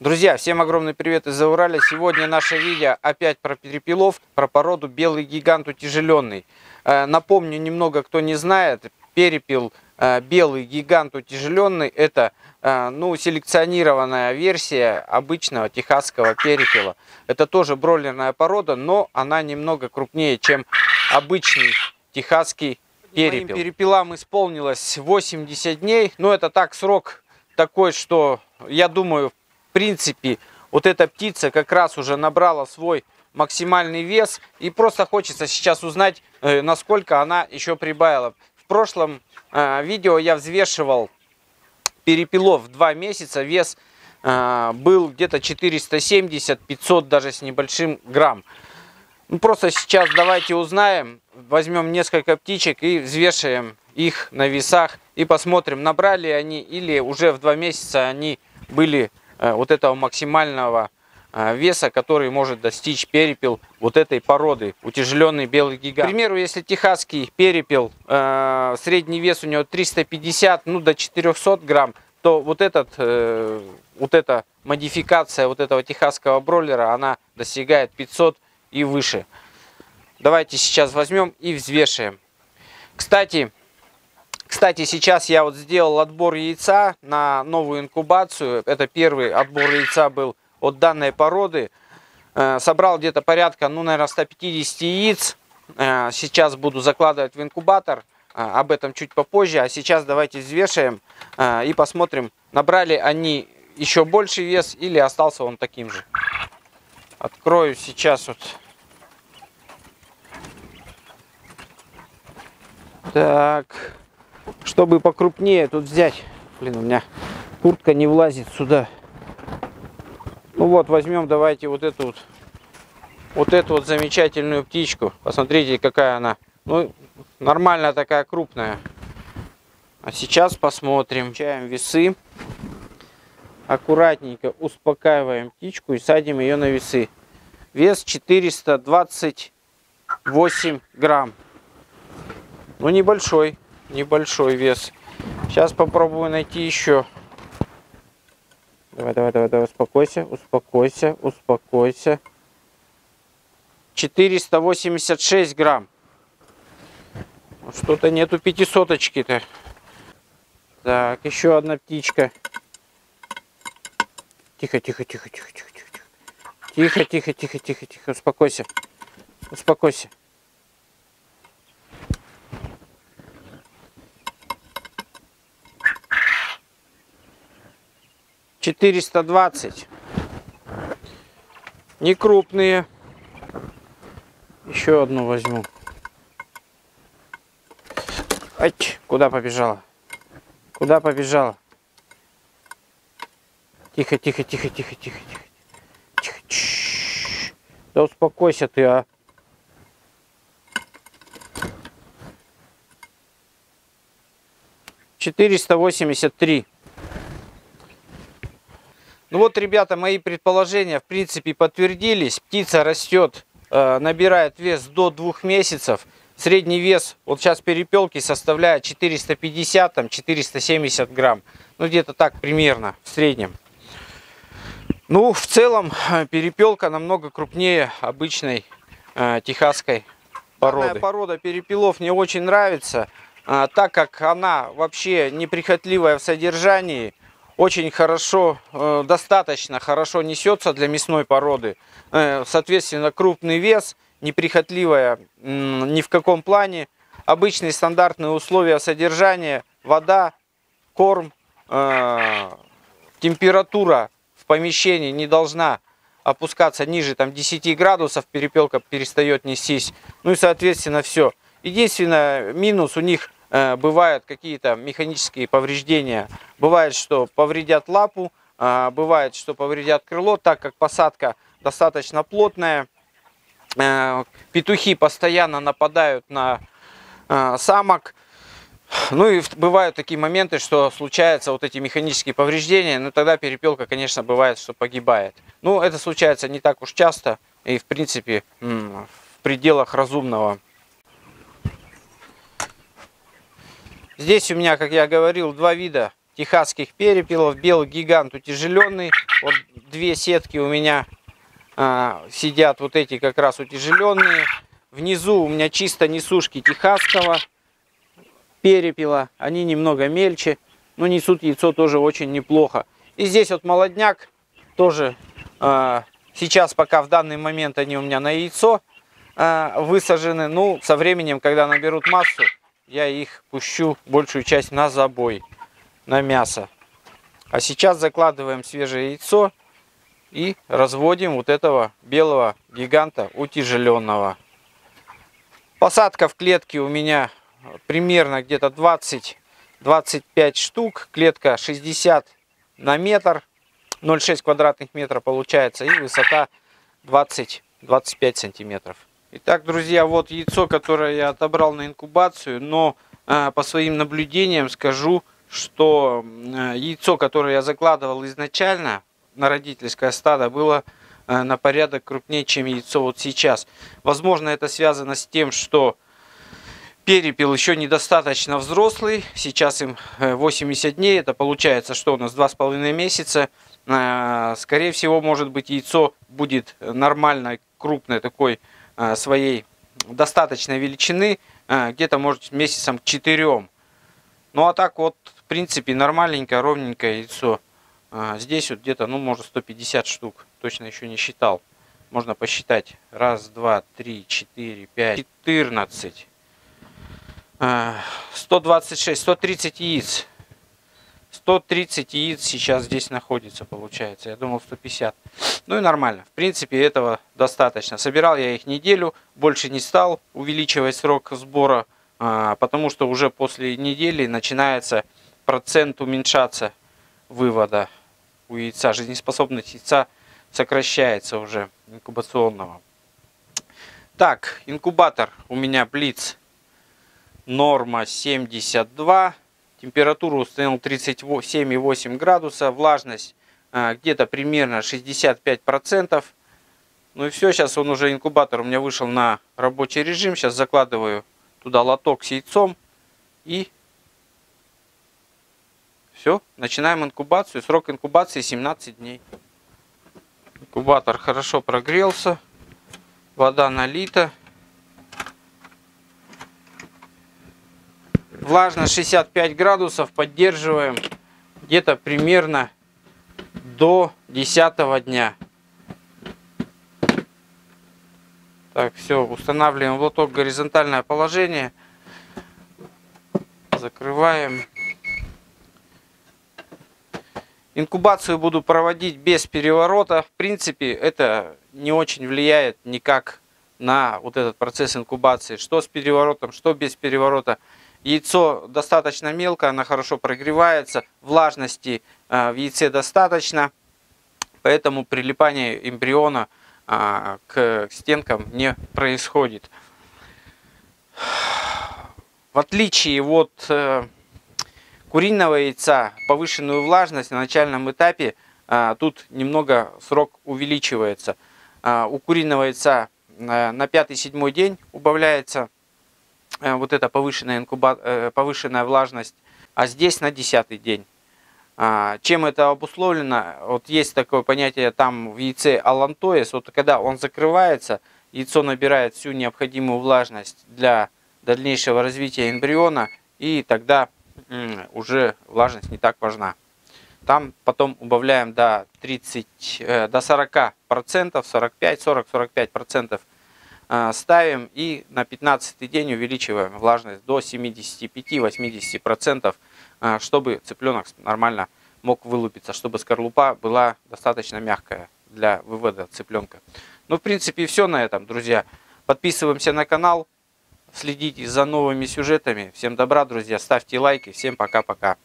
Друзья, всем огромный привет из-за Урали. Сегодня наше видео опять про перепелов, про породу белый гигант утяжеленный. Э, напомню немного, кто не знает, перепел э, белый гигант утяжеленный это э, ну, селекционированная версия обычного техасского перепела. Это тоже бройлерная порода, но она немного крупнее, чем обычный техасский перепел. Моим перепелам исполнилось 80 дней, но это так срок такой, что я думаю, в принципе, вот эта птица как раз уже набрала свой максимальный вес. И просто хочется сейчас узнать, э, насколько она еще прибавила. В прошлом э, видео я взвешивал перепелов 2 месяца. Вес э, был где-то 470-500 даже с небольшим грамм. Ну, просто сейчас давайте узнаем, возьмем несколько птичек и взвешиваем их на весах и посмотрим, набрали они или уже в два месяца они были вот этого максимального э, веса, который может достичь перепел вот этой породы, утяжеленный белый гигант. К примеру, если техасский перепел, э, средний вес у него 350, ну до 400 грамм, то вот, этот, вот эта модификация вот этого техасского бройлера, она достигает 500 и выше. Давайте сейчас возьмем и взвешиваем. Кстати, кстати, сейчас я вот сделал отбор яйца на новую инкубацию. Это первый отбор яйца был от данной породы. Э, собрал где-то порядка, ну, наверное, 150 яиц. Э, сейчас буду закладывать в инкубатор. Э, об этом чуть попозже. А сейчас давайте взвешаем и посмотрим, набрали они еще больше вес или остался он таким же. Открою сейчас вот. Так чтобы покрупнее тут взять. Блин, у меня куртка не влазит сюда. Ну вот, возьмем давайте вот эту вот, вот эту вот замечательную птичку. Посмотрите, какая она. Ну, нормальная такая крупная. А сейчас посмотрим. Включаем весы. Аккуратненько успокаиваем птичку и садим ее на весы. Вес 428 грамм. Ну, небольшой небольшой вес. Сейчас попробую найти еще. Давай, давай, давай, давай, успокойся, успокойся, успокойся. 486 грамм. Что-то нету пятисоточки-то. Так, еще одна птичка. Тихо, тихо, тихо, тихо, тихо, тихо. Тихо, тихо, тихо, тихо, тихо. Успокойся. Успокойся. 420. Не крупные. Еще одну возьму. Ай, куда побежала? Куда побежала? Тихо, тихо, тихо, тихо, тихо, тихо. Тихо. Чш. Да успокойся ты, а. Четыреста восемьдесят три. Ну вот, ребята, мои предположения в принципе подтвердились. Птица растет, э, набирает вес до двух месяцев. Средний вес, вот сейчас перепелки составляет 450-470 грамм. Ну где-то так примерно, в среднем. Ну, в целом, э, перепелка намного крупнее обычной э, техасской породы. Данная порода перепелов мне очень нравится, э, так как она вообще неприхотливая в содержании очень хорошо, э, достаточно хорошо несется для мясной породы. Э, соответственно, крупный вес, неприхотливая ни в каком плане. Обычные стандартные условия содержания, вода, корм, э, температура в помещении не должна опускаться ниже там, 10 градусов, перепелка перестает нестись. Ну и соответственно все. Единственное минус у них бывают какие-то механические повреждения. Бывает, что повредят лапу, а, бывает, что повредят крыло, так как посадка достаточно плотная. Э, петухи постоянно нападают на э, самок. Ну и бывают такие моменты, что случаются вот эти механические повреждения, но тогда перепелка, конечно, бывает, что погибает. Ну, это случается не так уж часто и, в принципе, в пределах разумного. Здесь у меня, как я говорил, два вида техасских перепелов. Белый гигант утяжеленный. Вот две сетки у меня а, сидят, вот эти как раз утяжеленные. Внизу у меня чисто несушки техасского перепела. Они немного мельче, но несут яйцо тоже очень неплохо. И здесь вот молодняк тоже а, сейчас пока в данный момент они у меня на яйцо а, высажены. Ну, со временем, когда наберут массу, я их пущу большую часть на забой, на мясо. А сейчас закладываем свежее яйцо и разводим вот этого белого гиганта утяжеленного. Посадка в клетке у меня примерно где-то 20-25 штук. Клетка 60 на метр. 0,6 квадратных метра получается. И высота 20-25 сантиметров. Итак, друзья, вот яйцо, которое я отобрал на инкубацию. Но э, по своим наблюдениям скажу, что э, яйцо, которое я закладывал изначально на родительское стадо, было э, на порядок крупнее, чем яйцо вот сейчас. Возможно, это связано с тем, что Перепел еще недостаточно взрослый, сейчас им 80 э, дней, это получается, что у нас 2,5 месяца. Скорее всего, может быть, яйцо будет нормальной, крупной такой своей достаточной величины, где-то может месяцем к 4. Ну а так вот, в принципе, нормальненькое, ровненькое яйцо. Здесь вот где-то, ну, может, 150 штук, точно еще не считал. Можно посчитать. Раз, два, три, четыре, пять, четырнадцать. 126, 130 яиц. 130 яиц сейчас здесь находится, получается. Я думал 150. Ну и нормально. В принципе, этого достаточно. Собирал я их неделю, больше не стал увеличивать срок сбора, а, потому что уже после недели начинается процент уменьшаться вывода у яйца. Жизнеспособность яйца сокращается уже инкубационного. Так, инкубатор у меня Блиц норма 72, температуру установил 37,8 градуса, влажность а, где-то примерно 65%. Ну и все, сейчас он уже инкубатор у меня вышел на рабочий режим. Сейчас закладываю туда лоток с яйцом и все, начинаем инкубацию. Срок инкубации 17 дней. Инкубатор хорошо прогрелся, вода налита. Влажность 65 градусов поддерживаем где-то примерно до 10 дня. Так, все, устанавливаем лоток горизонтальное положение. Закрываем. Инкубацию буду проводить без переворота. В принципе, это не очень влияет никак на вот этот процесс инкубации. Что с переворотом, что без переворота. Яйцо достаточно мелкое, оно хорошо прогревается, влажности э, в яйце достаточно, поэтому прилипание эмбриона э, к стенкам не происходит. В отличие от э, куриного яйца, повышенную влажность на начальном этапе тут немного срок увеличивается. У куриного яйца на 5-7 день убавляется Э, вот эта повышенная, инкуба... Э, повышенная влажность, а здесь на десятый день. А, чем это обусловлено? Вот есть такое понятие там в яйце алантоис, вот когда он закрывается, яйцо набирает всю необходимую влажность для дальнейшего развития эмбриона, и тогда уже влажность не так важна. Там потом убавляем до 30, э, до 40 процентов, 45, 40, 45 процентов ставим и на 15 день увеличиваем влажность до 75-80%, а, чтобы цыпленок нормально мог вылупиться, чтобы скорлупа была достаточно мягкая для вывода цыпленка. Ну, в принципе, все на этом, друзья. Подписываемся на канал, следите за новыми сюжетами. Всем добра, друзья, ставьте лайки. Всем пока-пока.